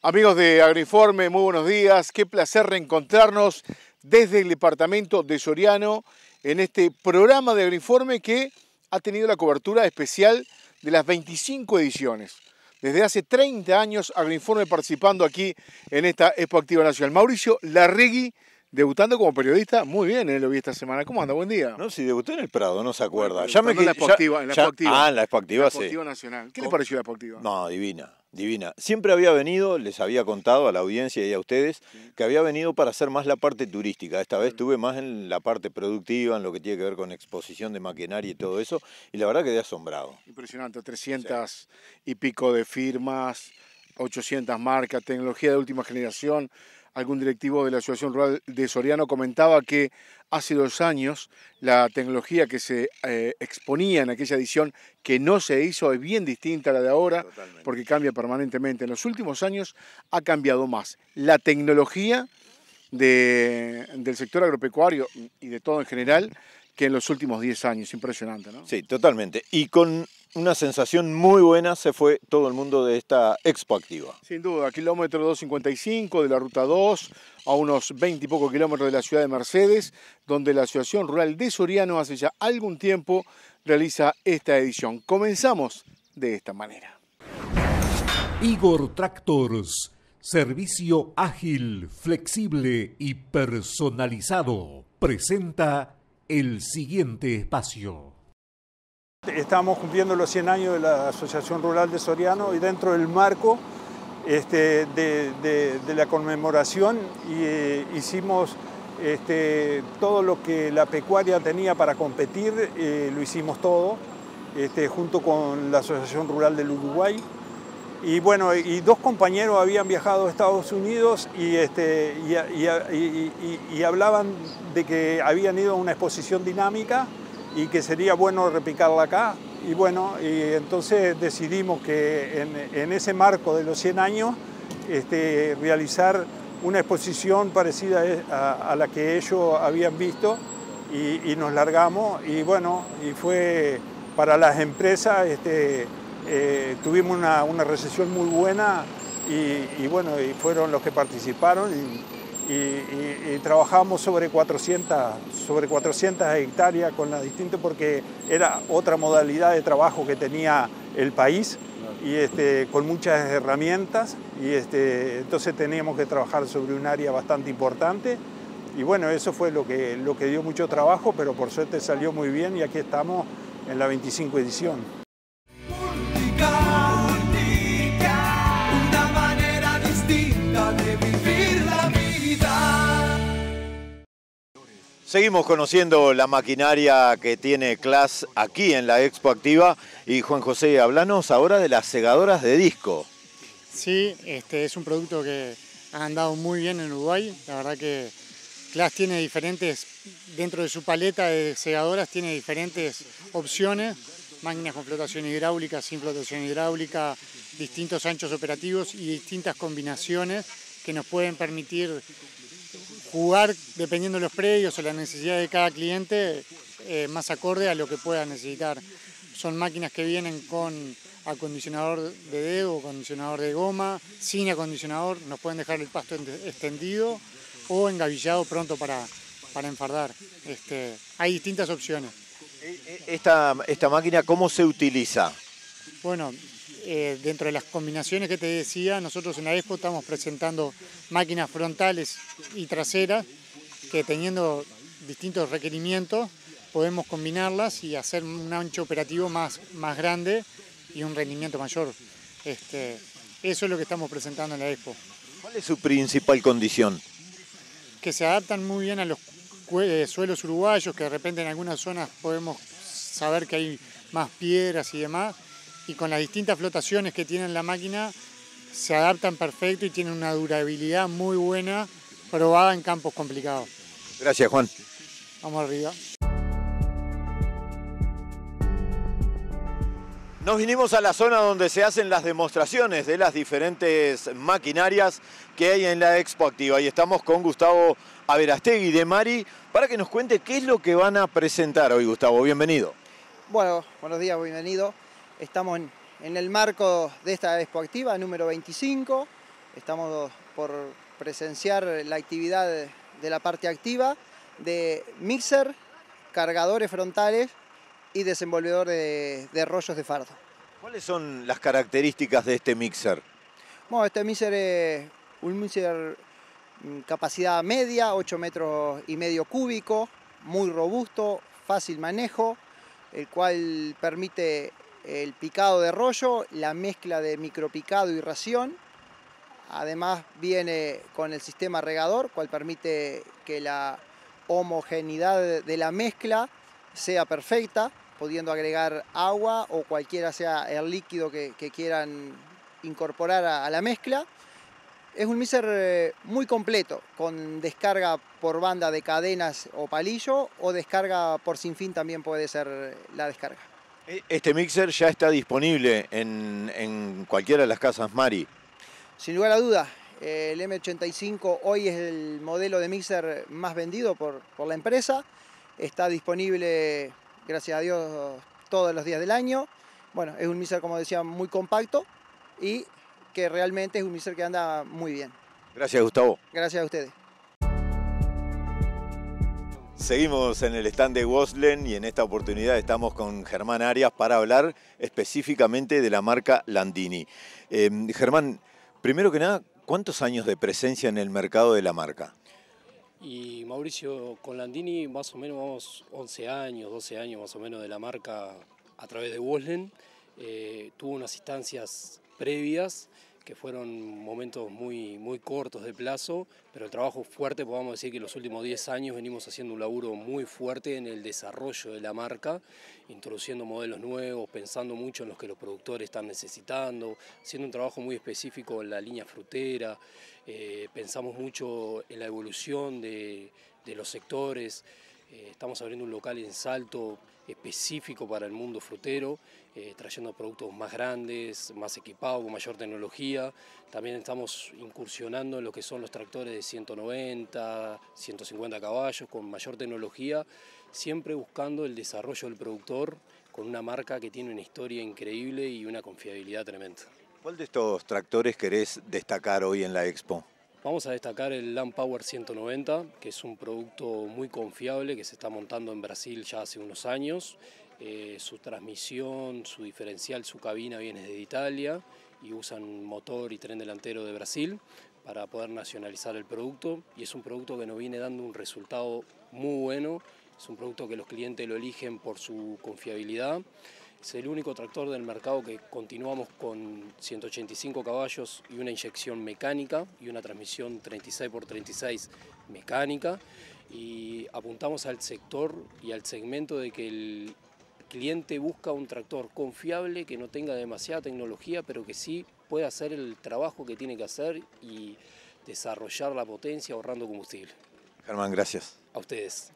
Amigos de Agroinforme, muy buenos días. Qué placer reencontrarnos desde el departamento de Soriano en este programa de Agroinforme que ha tenido la cobertura especial de las 25 ediciones. Desde hace 30 años Agroinforme participando aquí en esta Expo Activa Nacional. Mauricio Larregui, debutando como periodista, muy bien, ¿eh? lo vi esta semana. ¿Cómo anda? Buen día. No, si debuté en el Prado, no se acuerda. Ya me en la Expo Activa, en la Expo Activa. Ah, en la Expo Activa, La sí. Nacional. ¿Qué le pareció la Expo Activa? No, divina, divina. Siempre había venido, les había contado a la audiencia y a ustedes, que había venido para hacer más la parte turística. Esta vez estuve más en la parte productiva, en lo que tiene que ver con exposición de maquinaria y todo eso, y la verdad quedé asombrado. Impresionante, 300 y pico de firmas, 800 marcas, tecnología de última generación. Algún directivo de la Asociación Rural de Soriano comentaba que hace dos años la tecnología que se eh, exponía en aquella edición que no se hizo es bien distinta a la de ahora Totalmente. porque cambia permanentemente. En los últimos años ha cambiado más la tecnología de- del sector agropecuario y de todo en general que en los últimos 10 años. Impresionante, ¿no? Sí, totalmente. Y con una sensación muy buena se fue todo el mundo de esta Expo Activa. Sin duda, kilómetro 255 de la ruta 2, a unos 20 y poco kilómetros de la ciudad de Mercedes, donde la Asociación Rural de Soriano hace ya algún tiempo realiza esta edición. Comenzamos de esta manera. Igor Tractors, servicio ágil, flexible y personalizado, presenta el siguiente espacio. Estamos cumpliendo los 100 años de la Asociación Rural de Soriano y dentro del marco este, de, la conmemoración eh, hicimos este, todo lo que la pecuaria tenía para competir, eh, lo hicimos todo, este, junto con la Asociación Rural del Uruguay. Y bueno, y dos compañeros habían viajado a Estados Unidos y, este, y, hablaban de que habían ido a una exposición dinámica y que sería bueno replicarla acá. Y bueno, y entonces decidimos que en, en ese marco de los 100 años este, realizar una exposición parecida a, a la que ellos habían visto y nos largamos y bueno, y fue para las empresas, este, eh, tuvimos una, una recepción muy buena y, bueno, y fueron los que participaron y trabajamos sobre 400, sobre 400 hectáreas con las distintas porque era otra modalidad de trabajo que tenía el país y este, con muchas herramientas y este, entonces teníamos que trabajar sobre un área bastante importante y bueno, eso fue lo que, lo que dio mucho trabajo, pero por suerte salió muy bien y aquí estamos en la 25 edición. Seguimos conociendo la maquinaria que tiene CLAS aquí en la Expo Activa. Y Juan José, hablanos ahora de las segadoras de disco. Sí, este es un producto que ha andado muy bien en Uruguay. La verdad que Class tiene diferentes, dentro de su paleta de segadoras, tiene diferentes opciones. Máquinas con flotación hidráulica, sin flotación hidráulica, distintos anchos operativos y distintas combinaciones que nos pueden permitir jugar dependiendo de los predios o la necesidad de cada cliente eh, más acorde a lo que pueda necesitar. Son máquinas que vienen con acondicionador de dedo, acondicionador de goma, sin acondicionador, nos pueden dejar el pasto extendido o engavillado pronto para, para enfardar. Este, hay distintas opciones. Esta, esta máquina, ¿cómo se utiliza? Bueno, eh, dentro de las combinaciones que te decía, nosotros en la Expo estamos presentando máquinas frontales y traseras que teniendo distintos requerimientos podemos combinarlas y hacer un ancho operativo más, más grande y un rendimiento mayor. Este, eso es lo que estamos presentando en la Expo. ¿Cuál es su principal condición? que se adaptan muy bien a los eh, suelos uruguayos, que de repente en algunas zonas podemos saber que hay más piedras y demás, y con las distintas flotaciones que tiene la máquina se adaptan perfecto y tienen una durabilidad muy buena, probada en campos complicados. Gracias, Juan. Vamos arriba. Nos vinimos a la zona donde se hacen las demostraciones de las diferentes maquinarias que hay en la Expo Activa y estamos con Gustavo Averastegui de Mari para que nos cuente qué es lo que van a presentar hoy, Gustavo. Bienvenido. Bueno, buenos días, bienvenido. Estamos en, en el marco de esta Expo Activa número 25. Estamos por presenciar la actividad de la parte activa de mixer, cargadores frontales y desenvolvedor de, de rollos de fardo. ¿Cuáles son las características de este mixer? Bueno, este mixer es un mixer mm, capacidad media, 8 metros y medio cúbico, muy robusto, fácil manejo, el cual permite el picado de rollo, la mezcla de micropicado y ración. Además viene con el sistema regador, cual permite que la homogeneidad de la mezcla sea perfecta, pudiendo agregar agua o cualquiera sea el líquido que, que quieran incorporar a, a, la mezcla. Es un mixer eh, muy completo, con descarga por banda de cadenas o palillo o descarga por sin fin también puede ser la descarga. E, este mixer ya está disponible en, en cualquiera de las casas Mari. Sin lugar a dudas, el M85 hoy es el modelo de mixer más vendido por, por la empresa. Está disponible, gracias a Dios, todos los días del año. Bueno, es un mixer, como decía, muy compacto y que realmente es un mixer que anda muy bien. Gracias, Gustavo. Gracias a ustedes. Seguimos en el stand de Woslen y en esta oportunidad estamos con Germán Arias para hablar específicamente de la marca Landini. Eh, Germán, primero que nada, ¿cuántos años de presencia en el mercado de la marca? Y Mauricio, con Landini más o menos vamos 11 años, 12 años más o menos de la marca a través de Woslen. Eh, tuvo unas instancias previas que fueron momentos muy, muy cortos de plazo, pero el trabajo fuerte, podemos decir que los últimos 10 años venimos haciendo un laburo muy fuerte en el desarrollo de la marca, introduciendo modelos nuevos, pensando mucho en los que los productores están necesitando, haciendo un trabajo muy específico en la línea frutera, eh, pensamos mucho en la evolución de, los sectores, eh, estamos abriendo un local en Salto específico para el mundo frutero, eh, trayendo productos más grandes, más equipados, con mayor tecnología. También estamos incursionando en lo que son los tractores de 190, 150 caballos, con mayor tecnología, siempre buscando el desarrollo del productor con una marca que tiene una historia increíble y una confiabilidad tremenda. ¿Cuál de estos tractores querés destacar hoy en la Expo? Vamos a destacar el Land Power 190, que es un producto muy confiable que se está montando en Brasil ya hace unos años. Eh, su transmisión, su diferencial, su cabina viene de Italia y usan motor y tren delantero de Brasil para poder nacionalizar el producto. Y es un producto que nos viene dando un resultado muy bueno, es un producto que los clientes lo eligen por su confiabilidad es el único tractor del mercado que continuamos con 185 caballos y una inyección mecánica y una transmisión 36x36 mecánica. Y apuntamos al sector y al segmento de que el cliente busca un tractor confiable, que no tenga demasiada tecnología, pero que sí pueda hacer el trabajo que tiene que hacer y desarrollar la potencia ahorrando combustible. Germán, gracias. A ustedes.